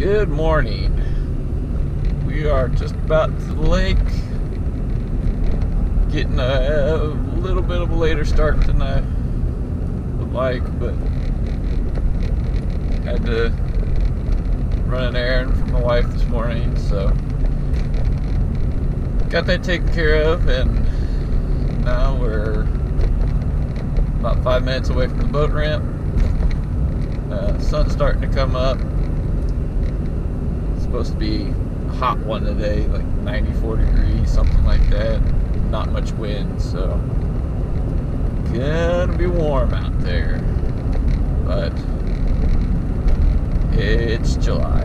Good morning. We are just about to the lake. Getting a, little bit of a later start than I would like, but had to run an errand for my wife this morning, so got that taken care of, and now we're about five minutes away from the boat ramp. Uh, sun's starting to come up. It's supposed to be a hot one today, like 94 degrees, something like that. Not much wind, so gonna be warm out there. But it's July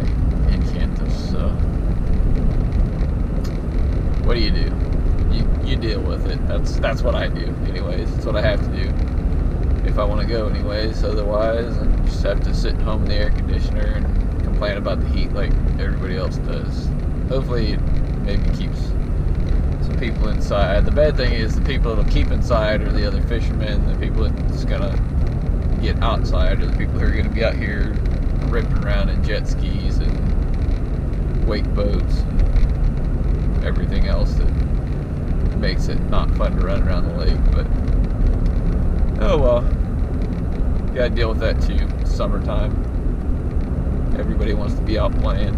in Kansas, so what do you do? You you deal with it. That's that's what I do, anyways. That's what I have to do if I want to go, anyways. Otherwise, I just have to sit at home in the air conditioner and complain about the heat like everybody else does. Hopefully, it maybe keeps some people inside. The bad thing is the people that'll keep inside are the other fishermen. The people that's gonna get outside are the people who are gonna be out here ripping around in jet skis and wake boats and everything else that makes it not fun to run around the lake. But oh well, gotta deal with that too. Summertime. Everybody wants to be out playing.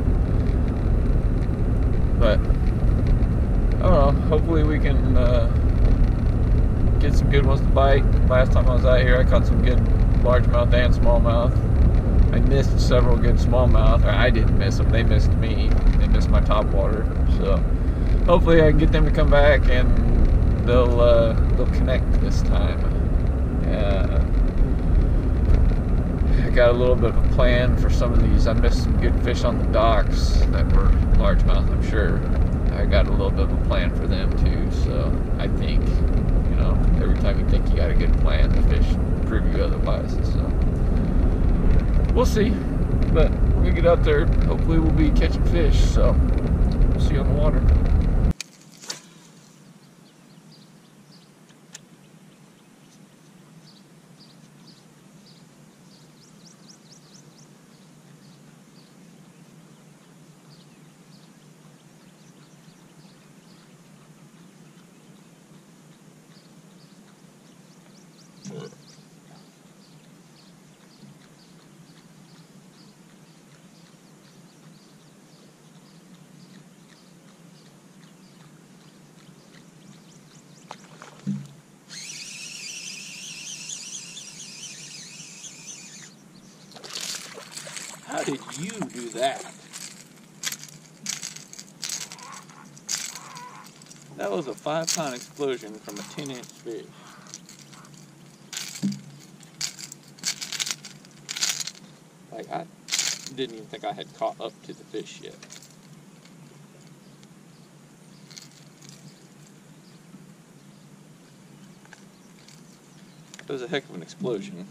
But I don't know. Hopefully we can uh, get some good ones to bite. Last time I was out here, I caught some good largemouth and smallmouth. I missed several good smallmouth. I didn't miss them. They missed me. They missed my top water. So hopefully I can get them to come back and they'll uh, they'll connect this time. Uh, I got a little bit of a plan for some of these. I missed some good fish on the docks that were largemouth, I'm sure. I got a little bit of a plan for them too. So I think, you know, every time you think you got a good plan, the fish prove you otherwise. So we'll see. But we're gonna get out there. Hopefully, we'll be catching fish. So see you on the water. Did you do that? That was a five pound explosion from a 10 inch fish. Like, I didn't even think I had caught up to the fish yet. It was a heck of an explosion.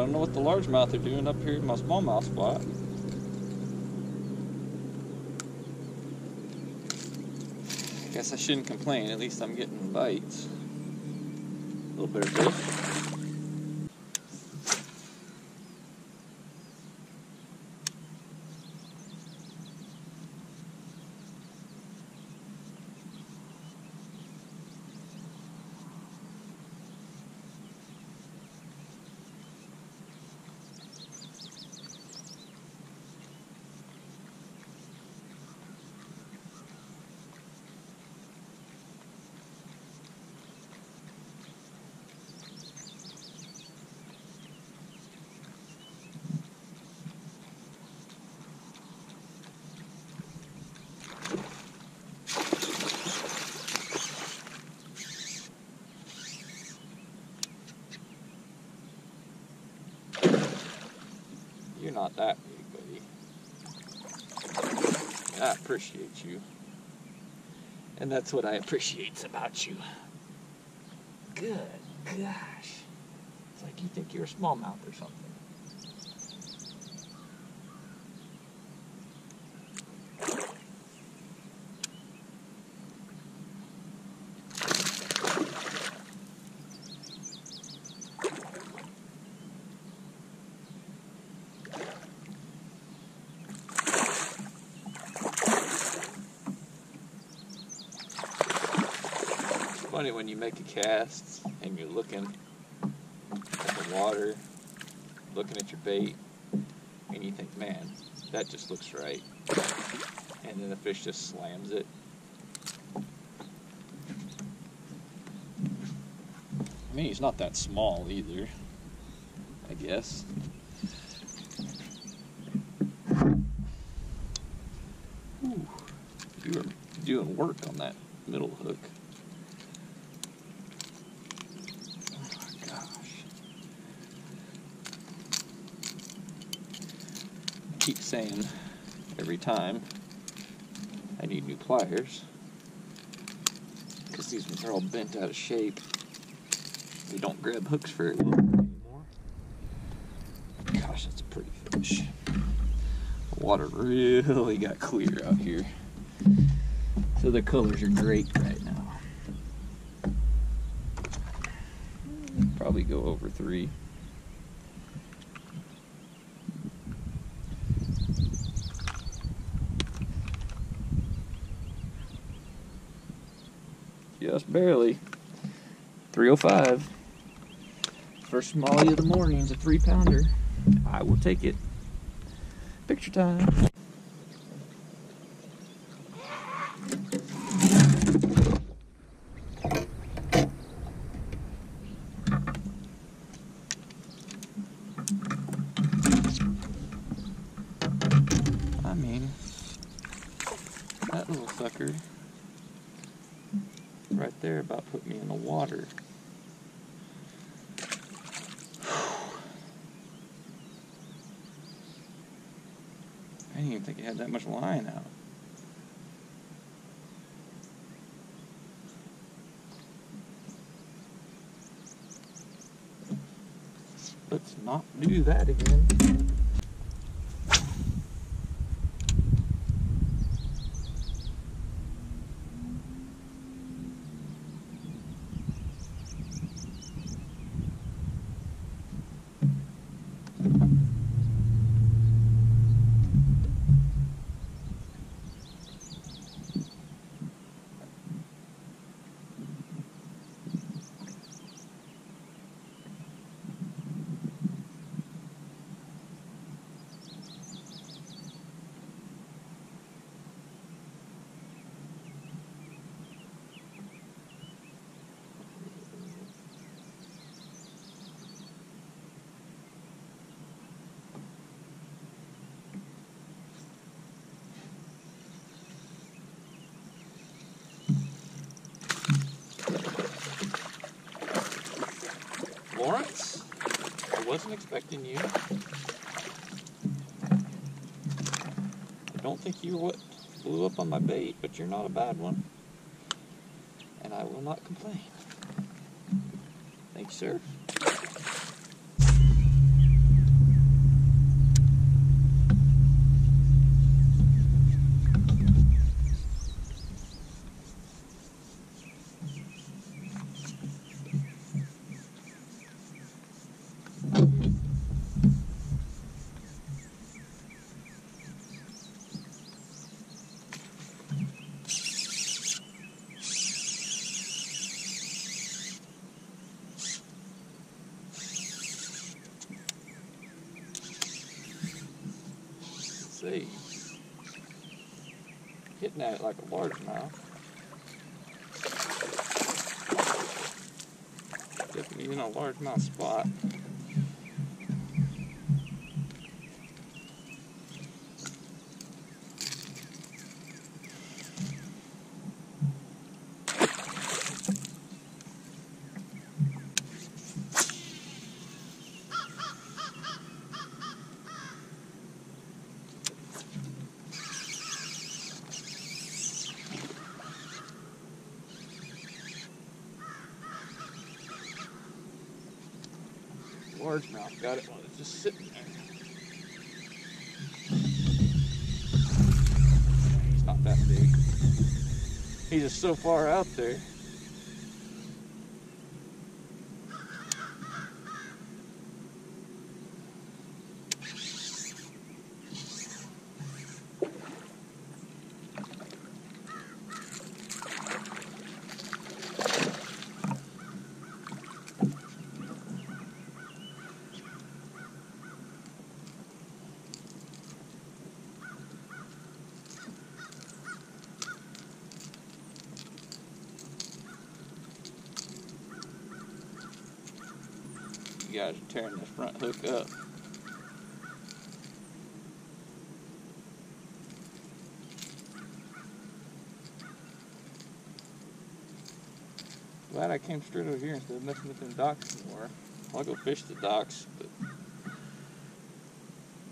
Don't know what the largemouth are doing up here in my smallmouth spot. I guess I shouldn't complain. At least I'm getting bites. A little bit of fish. You're not that big, buddy. I appreciate you. And that's what I appreciate about you. Good gosh. It's like you think you're a smallmouth or something. Funny when you make a cast and you're looking at the water, looking at your bait, and you think, man, that just looks right. And then the fish just slams it. I mean, he's not that small either, I guess. Ooh, you are doing work on that middle hook. Keep saying every time I need new pliers because these ones are all bent out of shape. They don't grab hooks very well anymore. Gosh, that's a pretty fish. Water really got clear out here. So the colors are great right now. Probably go over three. just barely. 305. First smallie of the morning is a three pounder. I will take it. Picture time. I mean, that little sucker right there about put me in the water. I didn't even think it had that much line out. Let's not do that again. Lawrence? I wasn't expecting you. I don't think you were what blew up on my bait, but you're not a bad one. And I will not complain. Thank you, sir. see. At like a largemouth. Definitely in a largemouth spot. Largemouth. Got it while it's just sitting there. He's not that big. He's just so far out there. You guys are tearing this front hook up. Glad I came straight over here instead of messing with them docks more. I'll go fish the docks, but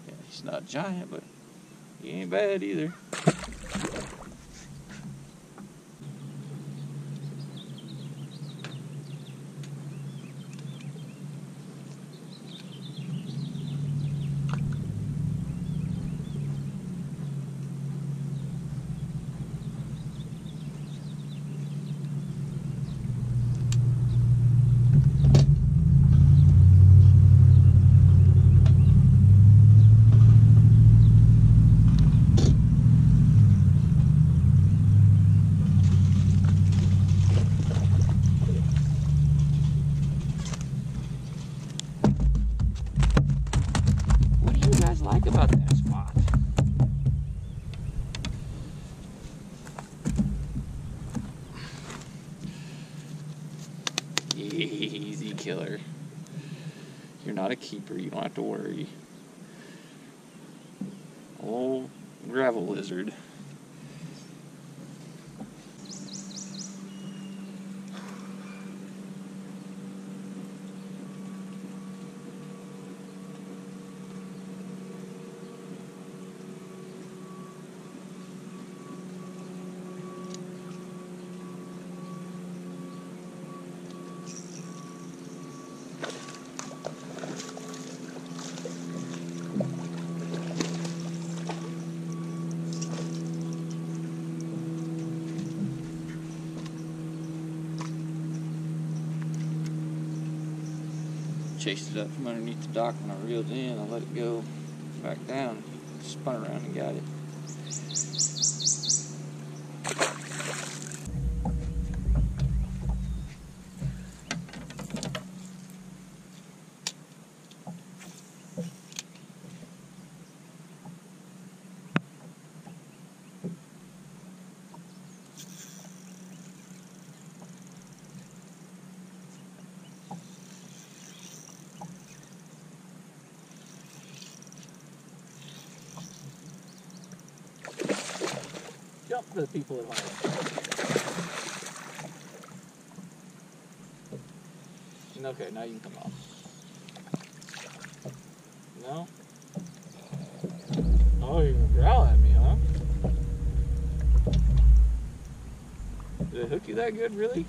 yeah, he's not giant, but he ain't bad either. What do you guys like about that spot? Easy killer. You're not a keeper, you don't have to worry. Old gravel lizard. Chased it up from underneath the dock when I reeled in. I let it go back down. Spun around and got it. The people at home. Okay, now you can come off. No? Oh, you can growl at me, huh? Did it hook you that good, really?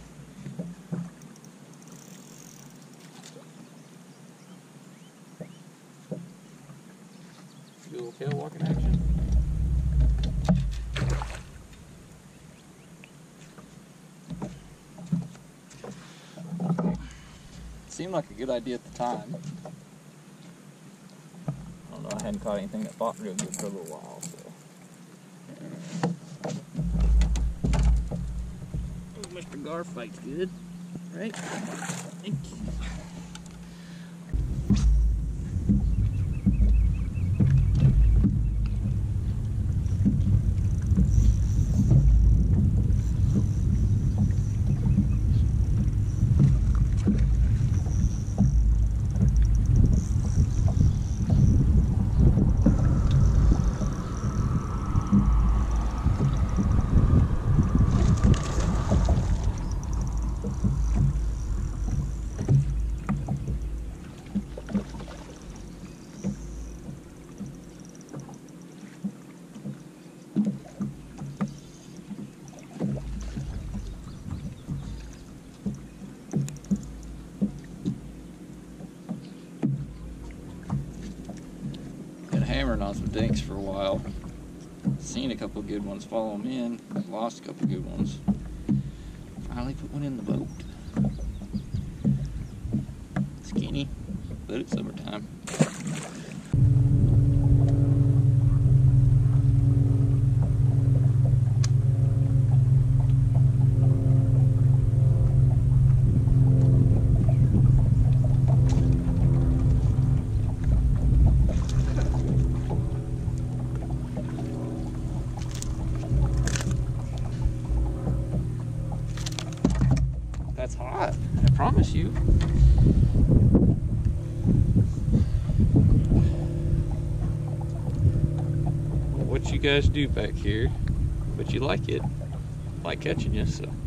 Do a little tail walking action. Seemed like a good idea at the time. I don't know, I hadn't caught anything that fought real good for a little while, so. Oh, Mr. Gar fights good, right? Thank you. Hammering on some dinks for a while. Seen a couple good ones follow them in. Lost a couple good ones. Finally put one in the boat. Skinny, but it's summertime. Promise you. What you guys do back here, but you like it. Like catching you, so.